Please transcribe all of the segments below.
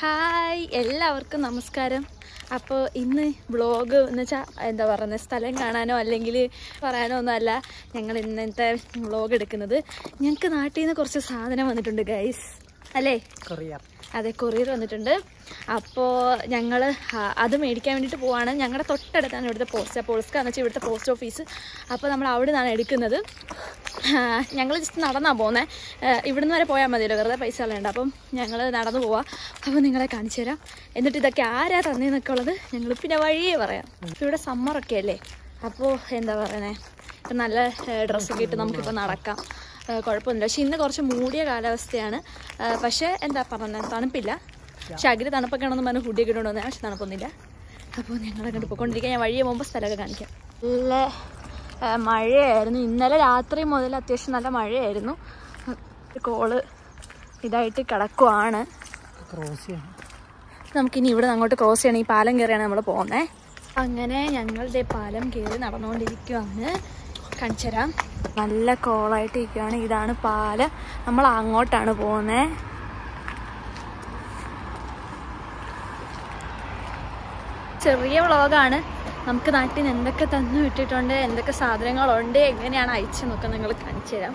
Hi എല്ലാവർക്കും നമസ്കാരം. അപ്പോൾ ഇന്ന് വ്ളോഗ് എന്ന് വെച്ചാൽ എന്താ പറയുന്നത് സ്ഥലം കാണാനോ അല്ലെങ്കിൽ പറയാനോ ഒന്നുമല്ല. ഞങ്ങൾ ഇന്നത്തെ വ്ളോഗ് എടുക്കുന്നത്. ഞങ്ങൾക്ക് നാട്ടിൽ നിന്ന് കുറച്ച് സാധനം വന്നിട്ടുണ്ട് ഗൈസ് അല്ലേ? കൊറിയർ. അതെ കൊറിയർ വന്നിട്ടുണ്ട്. അപ്പോൾ ഞങ്ങൾ അത് മേടിക്കാൻ വേണ്ടിയിട്ട് പോവാണ്. ഞങ്ങളുടെ തൊട്ടടുത്താണ് ഇവിടുത്തെ പോസ്റ്റ് പോളിസ്ക എന്ന് വെച്ചാൽ ഇവിടുത്തെ പോസ്റ്റ് ഓഫീസ് അപ്പോൾ നമ്മൾ അവിടെ നിന്നാണ് എടുക്കുന്നത്. ഞങ്ങൾ ജസ്റ്റ് നടന്നാണ് പോകുന്നത് ഇവിടുന്ന് വരെ പോയാൽ മതിയല്ലോ വെറുതെ പൈസ കളയണ്ട അപ്പം ഞങ്ങൾ നടന്നു പോവാം. അപ്പോൾ നിങ്ങളെ കാണിച്ചു തരാം. എന്നിട്ട് ഇതൊക്കെ ആരാ തന്നേന്നൊക്കെ ഉള്ളത് ഞങ്ങൾ പിന്നെ വഴിയേ പറയാം. ഇവിടെ സമ്മറൊക്കെ അല്ലേ? അപ്പോൾ എന്താ പറയണേ? ഇപ്പം നല്ല ഡ്രസ്സൊക്കെ ഇട്ട് നമുക്കിപ്പോൾ നടക്കാം. കുഴപ്പമൊന്നുമില്ല. പക്ഷെ ഇന്ന് കുറച്ച് മൂടിയ കാലാവസ്ഥയാണ്. പക്ഷേ എന്താ പറഞ്ഞത് തണുപ്പില്ല. പക്ഷെ അഗ്രി തണുപ്പൊക്കെ ആണെന്ന് പറഞ്ഞ് ഹുഡിയൊക്കെ ഇട്ടുകൊണ്ട് വന്നാൽ പക്ഷെ തണുപ്പൊന്നുമില്ല. അപ്പോൾ ഞങ്ങളെ അങ്ങോട്ട് പോയിക്കൊണ്ടിരിക്കുക ഞാൻ വഴിയെ പോകുമ്പോൾ സ്ഥലമൊക്കെ കാണിക്കാം. നല്ല മഴയായിരുന്നു. ഇന്നലെ രാത്രി മുതൽ അത്യാവശ്യം നല്ല മഴയായിരുന്നു. കോൾ ഇതായിട്ട് കിടക്കുവാണ്. നമുക്കിനി ഇവിടെ അങ്ങോട്ട് ക്രോസ് ചെയ്യണം. ഈ പാലം കയറിയാണ് നമ്മൾ പോകുന്നത് അങ്ങനെ ഞങ്ങളുടെ പാലം കയറി നടന്നുകൊണ്ടിരിക്കുവാണ്. കാണിച്ചു നല്ല കോളായിട്ട് ഇരിക്കുകയാണ് ഇതാണ് പാലം. നമ്മൾ അങ്ങോട്ടാണ് പോകുന്നത് ചെറിയ വ്ളോഗാണ്. നമുക്ക് നാട്ടിൽ നിന്ന് എന്തൊക്കെ തന്നു വിട്ടിട്ടുണ്ട് എന്തൊക്കെ സാധനങ്ങളുണ്ട് എങ്ങനെയാണ് അയച്ചു നോക്കാൻ നിങ്ങൾ കാണിച്ചു തരാം.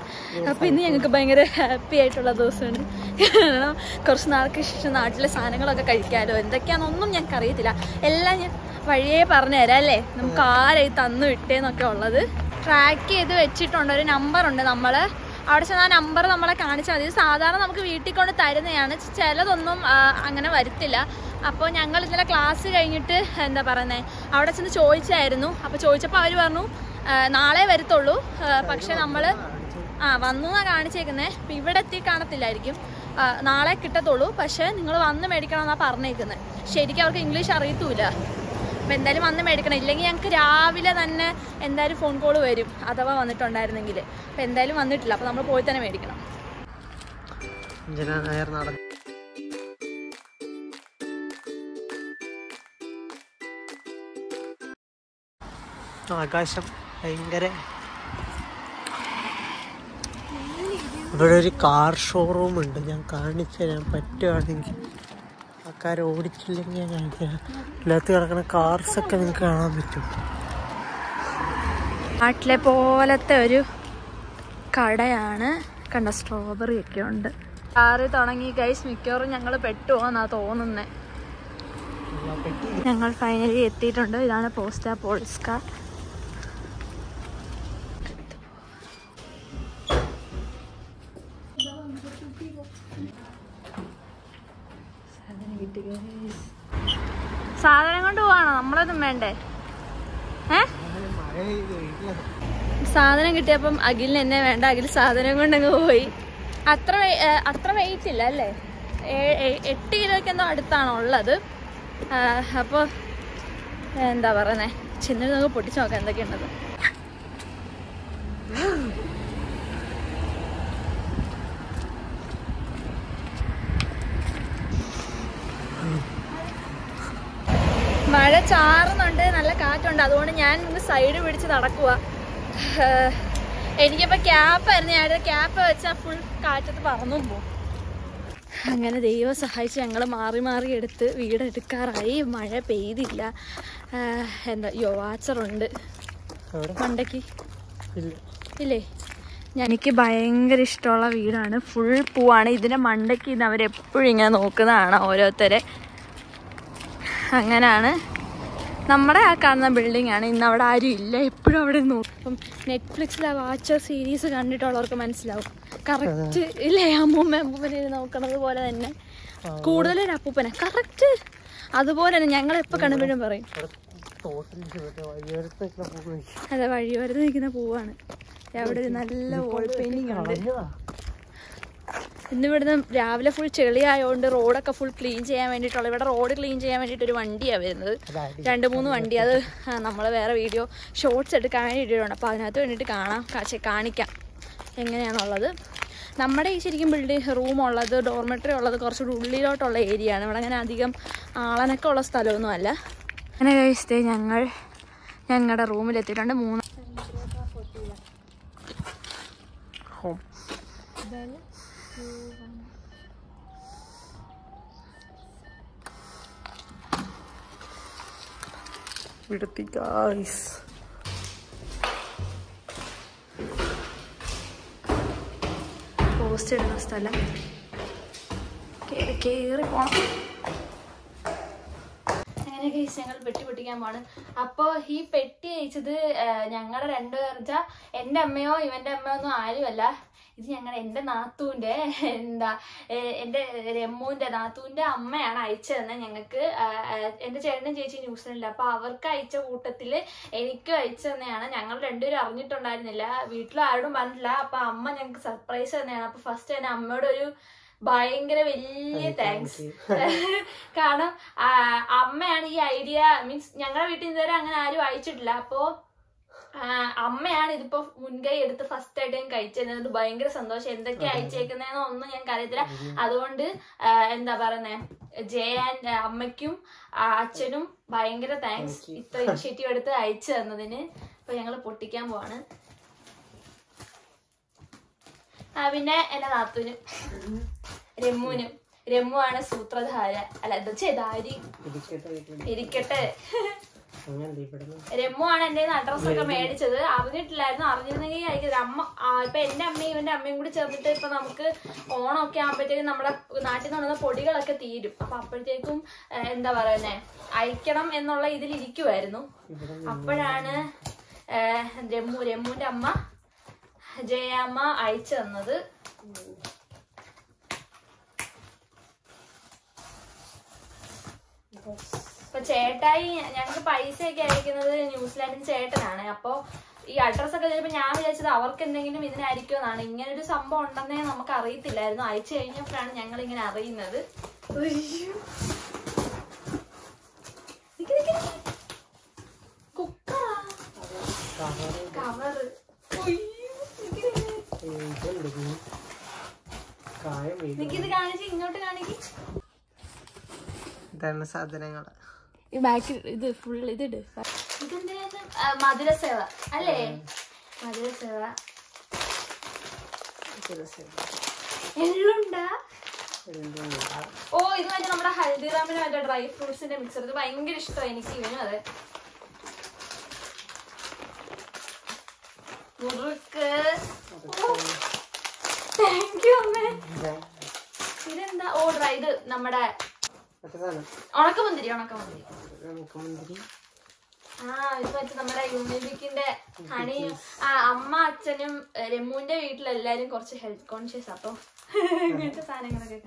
അപ്പോൾ ഇന്ന് ഞങ്ങൾക്ക് ഭയങ്കര ഹാപ്പി ആയിട്ടുള്ള ദിവസമാണ്. കാരണം കുറച്ച് നാൾക്ക് ശേഷം നാട്ടിലെ സാധനങ്ങളൊക്കെ കഴിക്കാമല്ലോ എന്തൊക്കെയാണെന്നൊന്നും ഞങ്ങൾക്ക് അറിയത്തില്ല. എല്ലാം ഞാൻ വഴിയേ പറഞ്ഞു തരാം അല്ലേ? നമുക്ക് ആരായി തന്നു വിട്ടേന്നൊക്കെ ഉള്ളത്. ട്രാക്ക് ചെയ്ത് വെച്ചിട്ടുണ്ട് ഒരു നമ്പർ ഉണ്ട് നമ്മൾ അവിടെ ചെന്ന് ആ നമ്പർ നമ്മളെ കാണിച്ചാൽ മതി. സാധാരണ നമുക്ക് വീട്ടിൽ കൊണ്ട് തരുന്നതാണ്. ചിലതൊന്നും അങ്ങനെ വരത്തില്ല. അപ്പോൾ ഞങ്ങൾ ഇന്നലെ ക്ലാസ് കഴിഞ്ഞിട്ട് എന്താ പറയുന്നത് അവിടെ ചെന്ന് ചോദിച്ചായിരുന്നു. അപ്പോൾ ചോദിച്ചപ്പോൾ അവർ പറഞ്ഞു നാളെ വരത്തുള്ളൂ. പക്ഷെ നമ്മൾ ആ വന്നു എന്നാണ് കാണിച്ചേക്കുന്നത് അപ്പം ഇവിടെ എത്തി കാണത്തില്ലായിരിക്കും. നാളെ കിട്ടത്തുള്ളൂ. പക്ഷേ നിങ്ങൾ വന്ന് മേടിക്കണം എന്നാണ് പറഞ്ഞേക്കുന്നത് ശരിക്കും അവർക്ക് ഇംഗ്ലീഷ് അറിയത്തൂല. അപ്പം എന്തായാലും വന്ന് മേടിക്കണം. ഇല്ലെങ്കിൽ ഞങ്ങൾക്ക് രാവിലെ തന്നെ എന്തായാലും ഫോൺ കോൾ വരും. അഥവാ വന്നിട്ടുണ്ടായിരുന്നെങ്കിൽ. അപ്പം എന്തായാലും വന്നിട്ടില്ല. അപ്പം നമ്മൾ പോയി തന്നെ മേടിക്കണം. ആകാശം ഭയങ്കര ഇവിടെ ഒരു കാർ ഷോറൂം ഉണ്ട്. ഞാൻ കാണിച്ചു തരാൻ പറ്റുവാണെങ്കിൽ ആൾക്കാർ ഓടിച്ചില്ലെങ്കിൽ ഞാൻ കാണിച്ചു തരാം. ഇതിനകത്ത് കിടക്കുന്ന കാർസൊക്കെ നിങ്ങൾക്ക് കാണാൻ പറ്റും. നാട്ടിലെ പോലത്തെ ഒരു കടയാണ്. കണ്ട സ്ട്രോബെറി ഒക്കെ ഉണ്ട്. കാറ് തുടങ്ങി ഗൈസ് മിക്കവാറും ഞങ്ങൾ പെട്ടുപോന്നാ തോന്നുന്നേ. ഞങ്ങൾ ഫൈനലി എത്തിയിട്ടുണ്ട്. ഇതാണ് പോസ്റ്റാ പോൾസ്ക സാധനം കൊണ്ട് പോവാണോ? നമ്മളൊന്നും വേണ്ടേ? സാധനം കിട്ടിയപ്പം അഖിലിന് എന്നെ വേണ്ട. അഖിൽ സാധനം കൊണ്ടങ്ങ് പോയി. അത്ര അത്ര വെയിറ്റ് ഇല്ല അല്ലേ? എട്ട് കിലോയ്ക്ക് എന്തോ അടുത്താണോ ഉള്ളത്. അപ്പോൾ എന്താ പറയുന്നത് ചെന്നിട്ട് നമുക്ക് പൊട്ടിച്ച് നോക്കാം എന്തൊക്കെയുണ്ടത് ചാറുന്നുണ്ട് നല്ല കാറ്റുണ്ട്. അതുകൊണ്ട് ഞാൻ ഇന്ന് സൈഡ് പിടിച്ച് നടക്കുക എനിക്കിപ്പോൾ ക്യാപ്പായിരുന്നു ഞാൻ ക്യാപ്പ് വെച്ചാൽ ഫുൾ കാറ്റത്ത് പറന്നു പോകും അങ്ങനെ ദൈവം സഹായിച്ച് ഞങ്ങൾ മാറി മാറി എടുത്ത് വീട് എടുക്കാറായി. മഴ പെയ്തില്ല. എന്താ യോ വാച്ചറുണ്ട് എവിടെ മണ്ടയ്ക്ക്? ഇല്ല. ഇല്ലേ? എനിക്ക് ഭയങ്കര ഇഷ്ടമുള്ള വീടാണ്. ഫുൾ പൂവാണ്. ഇതിന്റെ മണ്ടയ്ക്ക് ഇന്ന് അവരെപ്പോഴും ഇങ്ങനെ നോക്കുന്നതാണ് ഓരോരുത്തരെ. അങ്ങനാണ്. നമ്മുടെ ആ കാണുന്ന ബിൽഡിംഗ് ആണ്. ഇന്ന് അവിടെ ആരും ഇല്ല. എപ്പോഴും അവിടെ നോക്കും അപ്പം നെറ്റ്ഫ്ലിക്സിൽ ആ വാച്ചർ സീരീസ് കണ്ടിട്ടുള്ളവർക്ക് മനസ്സിലാവും. കറക്റ്റ് ഇല്ലേ? അമ്മൂമ്മ അമ്മൂമ്മനെ നോക്കണത് പോലെ തന്നെ. കൂടുതലൊരു അപ്പൂപ്പനെ. കറക്റ്റ് അതുപോലെ തന്നെ ഞങ്ങൾ എപ്പോൾ കണ്ടുപിടും പറയും. അതെ വഴിയോരത്ത് നിൽക്കുന്ന പൂവാണ്. അവിടെ ഒരു നല്ല വോൾ പെയിന്റിംഗ് ഉണ്ട്. ഇന്ന് ഇവിടുന്ന് രാവിലെ ഫുൾ ചെളി ആയതുകൊണ്ട് റോഡൊക്കെ ഫുൾ ക്ലീൻ ചെയ്യാൻ വേണ്ടിയിട്ടുള്ള ഇവിടെ റോഡ് ക്ലീൻ ചെയ്യാൻ വേണ്ടിയിട്ട് ഒരു വണ്ടിയാണ് വരുന്നത്. രണ്ട് മൂന്ന് വണ്ടി. അത് നമ്മൾ വേറെ വീഡിയോ ഷോർട്സ് എടുക്കാൻ വേണ്ടി ഇട്ടിട്ടുണ്ട് അപ്പോൾ അതിനകത്ത് വേണ്ടിയിട്ട് കാണാം കാശ് കാണിക്കാം. എങ്ങനെയാണുള്ളത്? നമ്മുടെ ഈ ശരിക്കും ബിൽഡിംഗ് റൂം ഉള്ളത് ഡോർമെട്രി ഉള്ളത് കുറച്ചുകൂടി ഉള്ളിലോട്ടുള്ള ഏരിയ ആണ്. ഇവിടെ അങ്ങനെ അധികം ആളനൊക്കെ ഉള്ള സ്ഥലമൊന്നും അല്ല. അങ്ങനെ കഴിച്ചത് ഞങ്ങൾ ഞങ്ങളുടെ റൂമിലെത്തിയിട്ടുണ്ട് മൂന്ന് home. with the guys. Posted in the stall. Okay, okay, here case ഞങ്ങൾ പെട്ടി പൊട്ടിക്കാൻ പോണ് അപ്പോ ഈ പെട്ടി അയച്ചത് ഞങ്ങളുടെ രണ്ടുപേർ വെച്ചാൽ എന്റെ അമ്മയോ ഇവന്റെ അമ്മയോ ഒന്നും ആരുമല്ല. ഇത് ഞങ്ങൾ എന്റെ നാത്തൂന്റെ എന്താ എന്റെ രമ്മുവിന്റെ നാത്തൂന്റെ അമ്മയാണ് അയച്ചതെന്ന് തന്നെ ഞങ്ങൾക്ക് എന്റെ ചേട്ടനും ചേച്ചി ന്യൂസിലുണ്ട്. അപ്പൊ അവർക്ക് അയച്ച കൂട്ടത്തിൽ എനിക്കും അയച്ചു തന്നെയാണ്. ഞങ്ങൾ രണ്ടുപേരും അറിഞ്ഞിട്ടുണ്ടായിരുന്നില്ല. വീട്ടിൽ ആരോടും പറഞ്ഞിട്ടില്ല. അപ്പൊ അമ്മ ഞങ്ങൾക്ക് സർപ്രൈസ് തന്നെയാണ്. അപ്പൊ ഫസ്റ്റ് തന്നെ അമ്മയോട് ഒരു ഭയങ്കര വലിയ താങ്ക്സ് കാരണം അമ്മയാണ് ഈ ഐഡിയ. മീൻസ് ഞങ്ങളുടെ വീട്ടിൽ വരെ അങ്ങനെ ആരും അയച്ചിട്ടില്ല. അപ്പോ അമ്മയാണ് ഇതിപ്പോ മുൻകൈ എടുത്ത് ഫസ്റ്റ് ആയിട്ട് ഞാൻ കഴിച്ചത് ഭയങ്കര സന്തോഷം. എന്തൊക്കെ അയച്ചേക്കുന്നതെന്ന് ഒന്നും ഞങ്ങൾക്ക് അറിയത്തില്ല അതുകൊണ്ട് എന്താ പറയുന്നേ? ജയാൻ അമ്മയ്ക്കും അച്ഛനും ഭയങ്കര താങ്ക്സ് ഇത്ര ഇനിഷ്യേറ്റീവ് എടുത്ത് അയച്ചു തന്നതിന്. അപ്പൊ ഞങ്ങൾ പൊട്ടിക്കാൻ പോവാണ്. പിന്നെ എന്റെ നാത്തൂനും. രമ്മുനും. രമ്മു ആണ് സൂത്രധാര. അല്ല എന്താ ചെയ്താരി ഇരിക്കട്ടെ. രമ്മു ആണ് എന്റെ അഡ്രസ് ഒക്കെ മേടിച്ചത്. അറിഞ്ഞിട്ടില്ലായിരുന്നു. അറിഞ്ഞിരുന്നെങ്കിൽ അയക്കുന്നത് അമ്മ ഇപ്പൊ എന്റെ അമ്മയും ഇവന്റെ അമ്മയും കൂടി ചേർന്നിട്ട് ഇപ്പൊ നമുക്ക് ഓണമൊക്കെ ആകുമ്പോഴത്തേക്കും നമ്മുടെ നാട്ടിൽ നിന്ന് പൊടികളൊക്കെ തീരും. അപ്പൊ അപ്പോഴത്തേക്കും എന്താ പറയുന്നേ? അയക്കണം എന്നുള്ള ഇതിൽ ഇരിക്കുമായിരുന്നു ഇവിടെ അപ്പോഴാണ് രമ്മു രമ്മുവിന്റെ അമ്മ ജയമ്മ അയച്ചു തന്നത്. ഇപ്പൊ ചേട്ടായി ഞങ്ങൾക്ക് പൈസയൊക്കെ അയക്കുന്നത് ന്യൂസിലാൻഡിൽ ചേട്ടനാണ്. അപ്പൊ ഈ അഡ്രസ് ഒക്കെ ചിലപ്പോൾ ഞാൻ വിചാരിച്ചത് അവർക്ക് എന്തെങ്കിലും ഇതിനായിരിക്കും എന്നാണ്. ഇങ്ങനെ ഒരു സംഭവം ഉണ്ടെന്നേ നമുക്ക് അറിയത്തില്ലായിരുന്നു. അയച്ചു കഴിഞ്ഞപ്പോഴാണ് ഞങ്ങൾ ഇങ്ങനെ അറിയുന്നത്. കുക്കറാ കവറ് കവറ് ഉയ്യോ. നിക്ക് നിക്ക്. ഇതുണ്ട് ഇതിന്. കായം വീഴും. നിക്കിത് കാണിച്ച് ഇങ്ങോട്ട് കാണിക്ക് ഇതാണ് സാധനങ്ങൾ ഈ ബാക്കിൽ ഇത് ഫുൾ ഇതിട് ഇതെന്തിനാണ്? മധുരസേവ. അല്ലേ? മധുരസേവ. എള്ളുണ്ടാ? ഓ ഇത് മറ്റേ നമ്മുടെ ഹൽദിറാമിന് മറ്റേ ഡ്രൈ ഫ്രൂട്ട്സിന്റെ മിക്സർ ഇത് ഭയങ്കര ഇഷ്ടമാണ് എനിക്ക് ഇവനും അതെ. മുറുക്ക്. ഇതെന്താ? ഓ ഡ്രൈ ഇത് നമ്മുടെ ഉണക്കമുന്തിരി ഉണക്കമുന്തിരി. മുഖ്യമന്ത്രി ആ ഇത് മറ്റേ നമ്മുടെ യൂണിബിക്കിന്റെ ഹണി ആ അമ്മ അച്ഛനും രമ്മുവിന്റെ വീട്ടിലെല്ലാരും കുറച്ച് ഹെൽത്ത് കോൺഷ്യസ് അപ്പൊ ഇങ്ങനത്തെ സാധനങ്ങളൊക്കെ.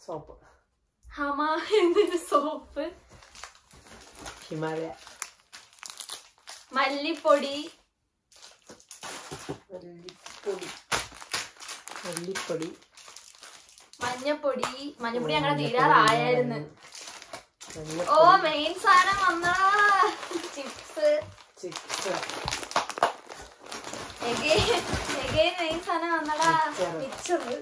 സോപ്പ്. ഹമ എന്നൊരു സോപ്പ്? ഹിമാലയ. മല്ലിപ്പൊടി. മല്ലിപ്പൊടി. മല്ലിപ്പൊടി മഞ്ഞപ്പൊടി മഞ്ഞപ്പൊടി ഞങ്ങളുടെ തീരാറായിരുന്നു ഓ മെയിൻ സാധനം വന്നാ. ചിപ്സ്. ചിപ്സ്. മെയിൻ സാധനം വന്നടാ. മിച്ചറ്.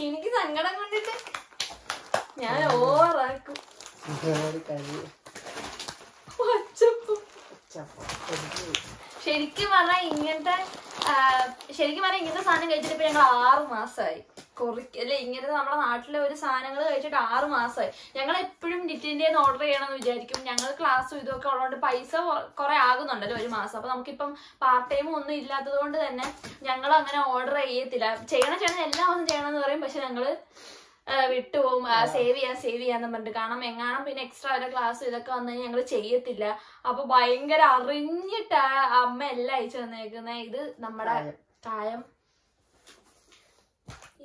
എനിക്ക് സങ്കടം കൊണ്ടിട്ട് ഞാൻ ഓവറാക്കും. ശരിക്കും പറഞ്ഞാൽ ഇങ്ങനത്തെ ശരിക്കും സാധനം കഴിച്ചിട്ട് ഇപ്പൊ ഞങ്ങൾ ആറു മാസമായി കുറിക്ക അല്ലെ ഇങ്ങനത്തെ നമ്മുടെ നാട്ടിലെ ഒരു സാധനങ്ങൾ കഴിച്ചിട്ട് ആറു മാസമായി ഞങ്ങൾ എപ്പോഴും ഡിറ്റിന്റെ ഓർഡർ ചെയ്യണമെന്ന് വിചാരിക്കും. ഞങ്ങൾ ക്ലാസ്സും ഇതൊക്കെ ഉള്ളതുകൊണ്ട് പൈസ കുറെ ആകുന്നുണ്ടല്ലോ ഒരു മാസം. അപ്പൊ നമുക്കിപ്പം പാർട്ട് ടൈം ഒന്നും ഇല്ലാത്തത് കൊണ്ട് തന്നെ ഞങ്ങൾ അങ്ങനെ ഓർഡർ ചെയ്യത്തില്ല. ചെയ്യണം ചെയ്യണം എല്ലാ മാസം ചെയ്യണം എന്ന് പറയും. പക്ഷെ ഞങ്ങൾ വിട്ടുപോകും. സേവ് ചെയ്യാൻ സേവ് ചെയ്യാന്ന് പറഞ്ഞിട്ട്. കാരണം എങ്ങാനും പിന്നെ എക്സ്ട്രാ വരെ ക്ലാസ് ഇതൊക്കെ വന്നു കഴിഞ്ഞാൽ ഞങ്ങൾ ചെയ്യത്തില്ല. അപ്പൊ ഭയങ്കര അറിഞ്ഞിട്ടാ അമ്മ എല്ലാം അയച്ചു തന്നേക്കുന്നത് ഇത് നമ്മുടെ കായം.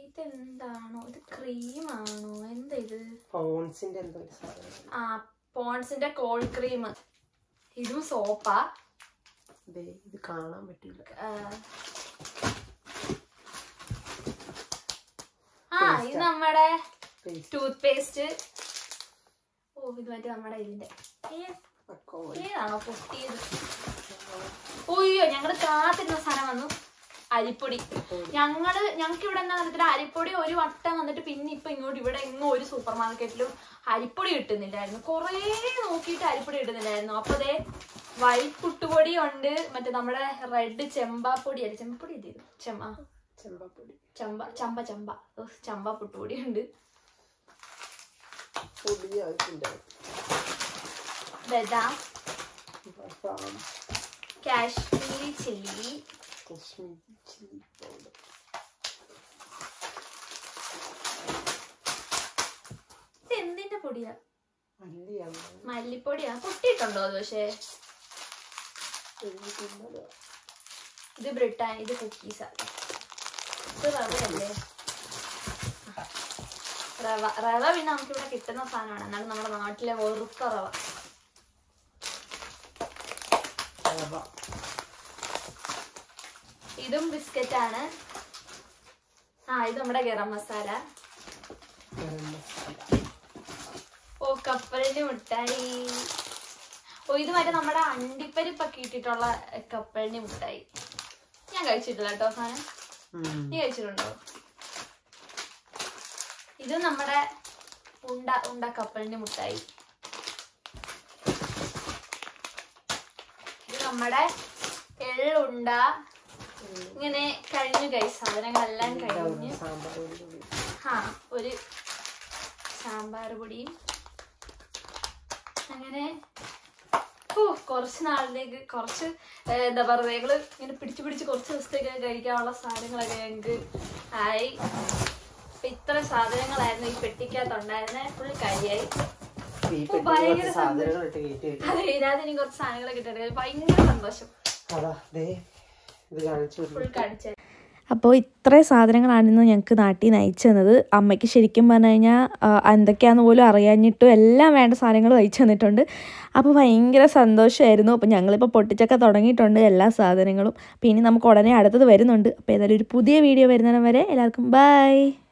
ഇതെന്താണോ? ഇത് ക്രീമാണോ എന്താ ഇത്? പോൺസിന്റെ ആ പോൺസിന്റെ കോൾ ക്രീം ഇതും സോപ്പാ ഇത് കാണാൻ പറ്റില്ല ആ. ആ ഇത് നമ്മുടെ ടൂത്ത് പേസ്റ്റ് ഓ ഇത് മറ്റേ നമ്മുടെ ഇതിന്റെ. ഏതാണോ പൊട്ടിയത്? ഓയ്യോ ഞങ്ങൾ കാത്തിരുന്ന സാധനം വന്നു. അരിപ്പൊടി. ഞങ്ങൾ ഞങ്ങൾക്ക് ഇവിടെ എന്താ പറഞ്ഞിട്ട് അരിപ്പൊടി ഒരു വട്ടം വന്നിട്ട് പിന്നെ ഇപ്പൊ ഇങ്ങോട്ട് ഇവിടെ എങ്ങും ഒരു സൂപ്പർ മാർക്കറ്റിലും അരിപ്പൊടി കിട്ടുന്നില്ലായിരുന്നു. കുറേ നോക്കിയിട്ട് അരിപ്പൊടി കിട്ടുന്നില്ലായിരുന്നു. അപ്പൊ ദേ വൈറ്റ് പുട്ടുപൊടി ഉണ്ട്. മറ്റേ നമ്മുടെ റെഡ് ചെമ്പാപ്പൊടി അല്ല? ചെമ്പാപ്പൊടി ഇത് ചെമ്മ. ചെമ്പപ്പൊടി. ചമ്പ ചമ്പ ചമ്പ. ചമ്പ പുട്ടുപൊടി ഉണ്ട് പൊടി അതിന്റെ ബദാം. Kashmiri chilli. Kashmiri chilli powder എന്തിന്റെ പൊടിയാ? മല്ലിപ്പൊടിയാ? പൊട്ടിയിട്ടുണ്ടോ അത് പക്ഷേ? ഇത് ബ്രിട്ടാനി ഇത് കുക്കീസാ. റവയല്ലേ റവ റവ പിന്നെ നമുക്കിവിടെ കിട്ടുന്ന സാധനമാണ്. എന്നാലും നമ്മുടെ നാട്ടിലെ വെറുത്ത റവ. ഇതും ബിസ്ക്കറ്റ് ആണ് ആ ഇത് നമ്മുടെ ഗരം മസാല. ഓ കപ്പലിന്റെ മിഠായി ഓ ഇത് മറ്റേ നമ്മുടെ അണ്ടിപ്പരിപ്പൊക്കെ ഇട്ടിട്ടുള്ള കപ്പലിന്റെ മിഠായി ഞാൻ കഴിച്ചിട്ടില്ല കേട്ടോ സാധനം. നീ കഴിച്ചിട്ടുണ്ടോ? ഇത് നമ്മുടെ ഉണ്ട ഉണ്ട കപ്പലിന്റെ മുട്ടായി. ഇത് നമ്മുടെ എള്ളുണ്ട. ഇങ്ങനെ കഴിഞ്ഞു കൈ സാധനങ്ങളെല്ലാം കഴിഞ്ഞു. ആ ഒരു സാമ്പാർ പൊടിയും. അങ്ങനെ കുറച്ച് നാളിലേക്ക് കുറച്ച് എന്താ പറയുക ഇങ്ങനെ പിടിച്ചു പിടിച്ച് കുറച്ച് ദിവസത്തേക്ക് കഴിക്കാനുള്ള സാധനങ്ങളൊക്കെ ഞങ്ങൾക്ക് ആയി. അപ്പൊ ഇത്ര സാധനങ്ങളായിരുന്നു ഈ പെട്ടിക്കകത്തുണ്ടായിരുന്നെ. ഫുൾ കരിയായി ഭയങ്കര വെക്കും ഇതിനകത്ത് ഇനി കുറച്ച് സാധനങ്ങളൊക്കെ ഭയങ്കര സന്തോഷം. ഫുൾ കാണിച്ചു അപ്പോൾ ഇത്രയും സാധനങ്ങളാണ് ഞങ്ങൾക്ക് നാട്ടിൽ നിന്ന് അയച്ചു തന്നത് അമ്മയ്ക്ക് ശരിക്കും പറഞ്ഞു കഴിഞ്ഞാൽ എന്തൊക്കെയാണെന്ന് പോലും അറിയാഞ്ഞിട്ടും എല്ലാം വേണ്ട സാധനങ്ങളും അയച്ചു തന്നിട്ടുണ്ട്. അപ്പോൾ ഭയങ്കര സന്തോഷമായിരുന്നു. അപ്പോൾ ഞങ്ങളിപ്പോൾ പൊട്ടിച്ചൊക്കെ തുടങ്ങിയിട്ടുണ്ട് എല്ലാ സാധനങ്ങളും. ഇനി നമുക്ക് ഉടനെ അടുത്തത് വരുന്നുണ്ട്. അപ്പോൾ ഏതായാലും ഒരു പുതിയ വീഡിയോ വരുന്നതിന് വരെ എല്ലാവർക്കും ബൈ